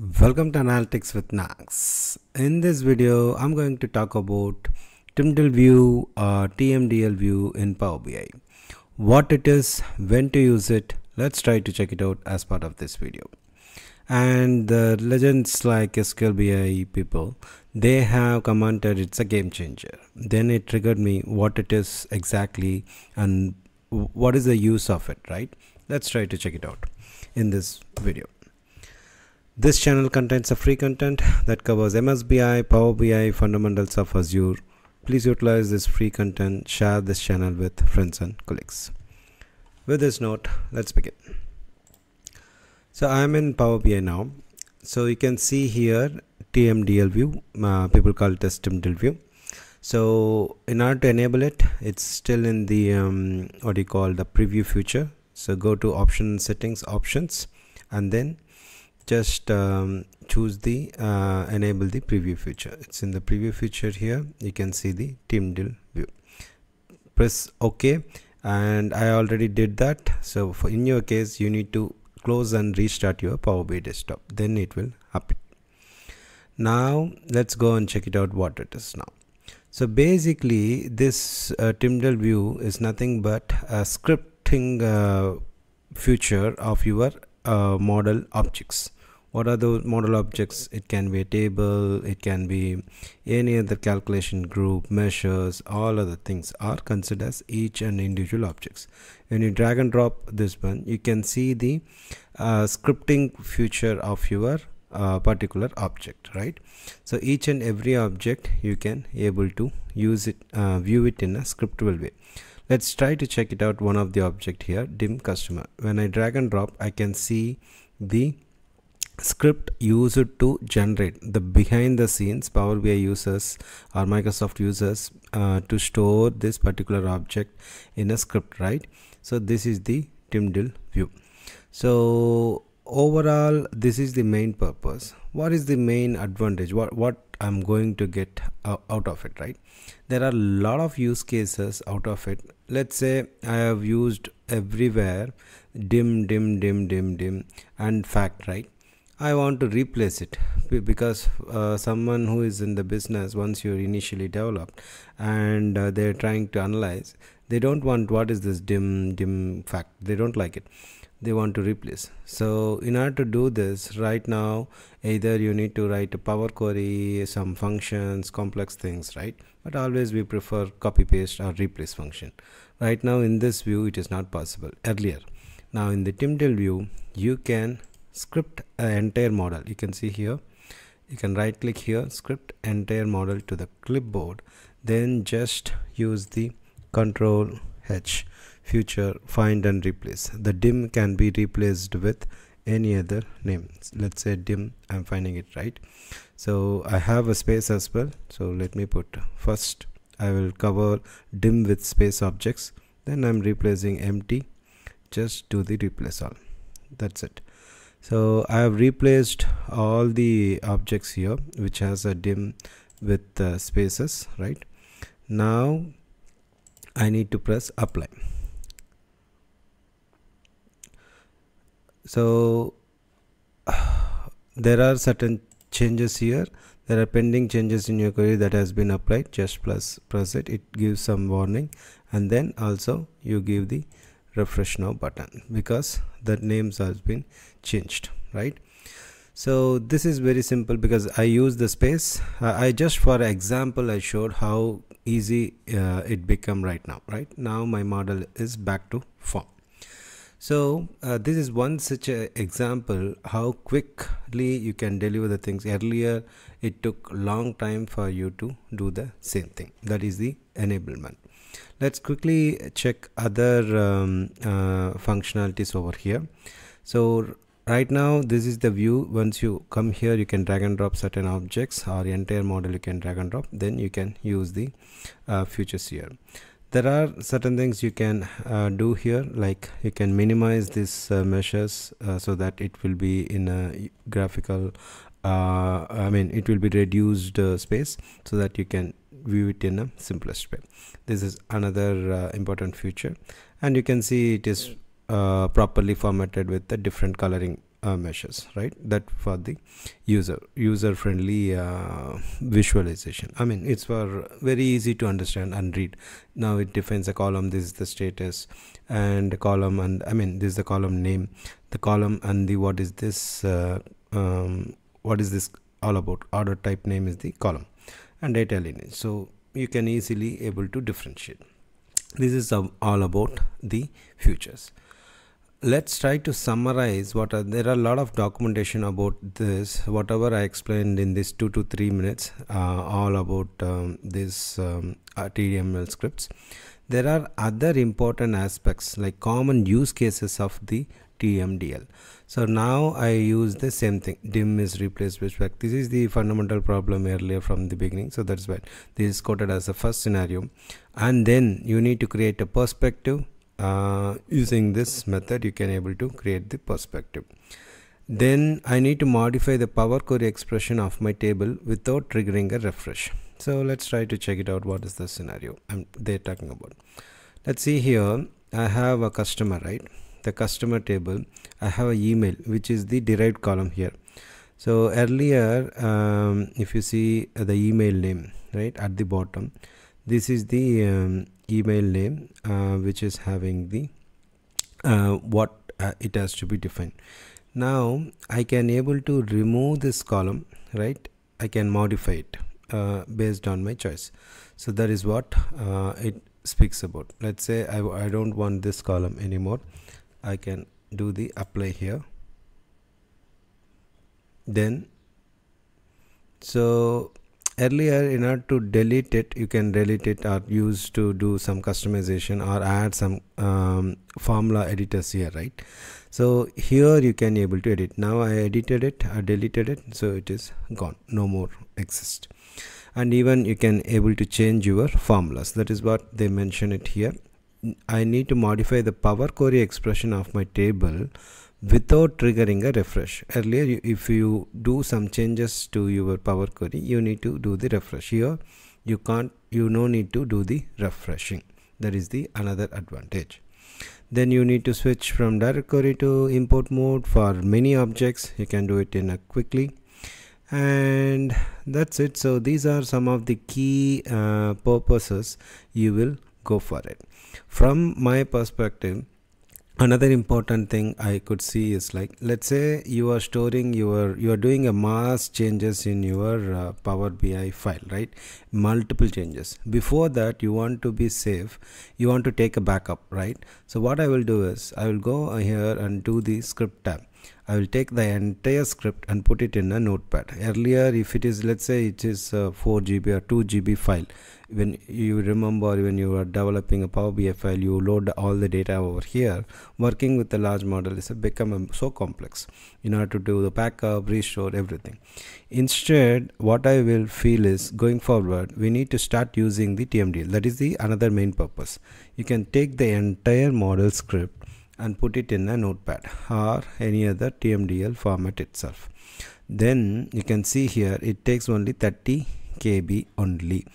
Welcome to Analytics with Nags. In this video, I'm going to talk about TMDL view uh, or TMDL view in Power BI. What it is, when to use it, let's try to check it out as part of this video. And the legends like SQL BI people, they have commented it's a game changer. Then it triggered me what it is exactly and what is the use of it, right? Let's try to check it out in this video. This channel contains a free content that covers MSBI, Power BI, fundamentals of Azure. Please utilize this free content, share this channel with friends and colleagues. With this note, let's begin. So I am in Power BI now. So you can see here TMDL view, uh, people call it as TMDL view. So in order to enable it, it's still in the um, what do you call the preview feature. So go to option settings options and then just um, choose the uh, enable the preview feature. It's in the preview feature here. You can see the TMDL view. Press ok and I already did that. So for in your case you need to close and restart your Power BI desktop. Then it will happen. Now let's go and check it out what it is now. So basically this uh, TMDL view is nothing but a scripting uh, feature of your uh, model objects. What are those model objects? It can be a table it can be any other calculation group measures all other things are considered as each and individual objects. When you drag and drop this one you can see the uh, scripting feature of your uh, particular object right? So each and every object you can able to use it uh, view it in a scriptable way let's try to check it out one of the object here dim customer. When i drag and drop i can see the script used to generate. The behind the scenes power bi users or microsoft users uh, to store this particular object in a script right? So this is the TMDL view. So overall this is the main purpose. What is the main advantage? What what i'm going to get out of it right? There are a lot of use cases out of it. Let's say i have used everywhere dim dim dim dim dim and fact right? I want to replace it because uh, someone who is in the business once you're initially developed and uh, they're trying to analyze they don't want what is this dim dim fact. They don't like it. They want to replace. So in order to do this right now either you need to write a power query some functions complex things right? But always we prefer copy paste or replace function. Right now in this view it is not possible. Earlier now in the TMDL view you can script an entire model. You can see here. You can right click here script entire model to the clipboard then just use the control H future find and replace. The dim can be replaced with any other name. Let's say dim I'm finding it right. So I have a space as well. So let me put first I will cover dim with space objects. Then I'm replacing empty just do the replace all. That's it. So I have replaced all the objects here which has a dim with uh, spaces right? Now I need to press apply. So there are certain changes here. There are pending changes in your query that has been applied. Just plus press it. It gives some warning. And then also you give the refresh now button because the names has been changed right? So this is very simple because I use the space. Uh, I just for example I showed how easy uh, it become right now right? Now my model is back to form. So uh, this is one such a example how quickly you can deliver the things. Earlier it took long time for you to do the same thing. That is the enablement. Let's quickly check other um, uh, functionalities over here. So right now this is the view. Once you come here you can drag and drop certain objects or entire model you can drag and drop. Then you can use the uh, features here. There are certain things you can uh, do here like you can minimize these uh, measures uh, so that it will be in a graphical uh, I mean it will be reduced uh, space so that you can view it in a simplest way. This is another uh, important feature. And you can see it is uh, properly formatted with the different coloring uh, measures right? That for the user user friendly uh, visualization. I mean it's for very easy to understand and read. Now it defines a column this is the status and column and i mean this is the column name the column and the what is this uh, um, what is this all about? Order type name is the column and data lineage. So you can easily able to differentiate. This is all about the futures let's try to summarize what are there are a lot of documentation about this. Whatever i explained in this two to three minutes uh, all about um, this um, tmdl scripts. There are other important aspects like common use cases of the tmdl so now i use the same thing. Dim is replaced with spec. This is the fundamental problem earlier from the beginning so that's why this is quoted as the first scenario. And then you need to create a perspective uh, using this method you can able to create the perspective. Then I need to modify the power query expression of my table without triggering a refresh. So let's try to check it out. What is the scenario I'm they're talking about? Let's see here. I have a customer right? The customer table. I have an email which is the derived column here. So earlier um, if you see the email name right at the bottom this is the um, email name uh, which is having the uh, what uh, it has to be defined. Now I can able to remove this column right? I can modify it uh, based on my choice. So that is what uh, it speaks about. Let's say I, I don't want this column anymore. I can do the apply here. Then so earlier in order to delete it you can delete it or use to do some customization or add some um, formula editors here right? So here you can able to edit. Now I edited it I deleted it so it is gone. No more exist. And even you can able to change your formulas. That is what they mention it here I need to modify the power query expression of my table without triggering a refresh. Earlier if you do some changes to your power query you need to do the refresh. Here you can't you no need to do the refreshing. That is the another advantage. Then you need to switch from direct query to import mode for many objects. You can do it in a quickly. And that's it. So these are some of the key uh, purposes you will go for it from my perspective another important thing i could see is like let's say you are storing your you are doing a mass changes in your uh, power bi file right? Multiple changes. Before that you want to be safe. You want to take a backup right? So what i will do is i will go here and do the script tab I will take the entire script and put it in a notepad. Earlier if it is let's say it is a 4 GB or 2 GB file when you remember when you are developing a Power BI file you load all the data over here. Working with the large model is become so complex in order to do the backup restore everything. Instead what I will feel is going forward we need to start using the TMDL that is the another main purpose. You can take the entire model script and put it in a notepad or any other TMDL format itself. Then you can see here it takes only 30 KB only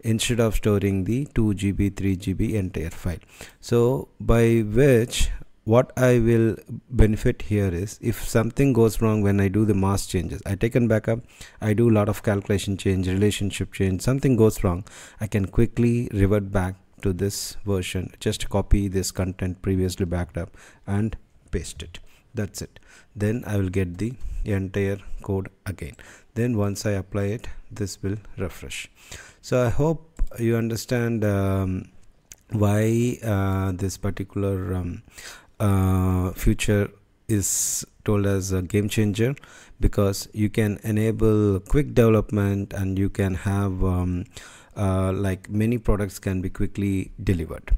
instead of storing the 2 GB 3 GB entire file. So by which what I will benefit here is if something goes wrong when I do the mass changes I taken backup I do a lot of calculation change relationship change something goes wrong I can quickly revert back to this version. Just copy this content previously backed up and paste it. That's it. Then I will get the entire code again. Then once I apply it this will refresh. So I hope you understand um, why uh, this particular um, uh, future is told as a game changer. Because you can enable quick development and you can have um, uh, like many products can be quickly delivered.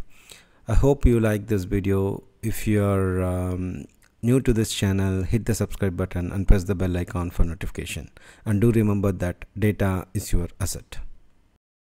I hope you like this video. If you are um, new to this channel hit the subscribe button and press the bell icon for notification. And do remember that data is your asset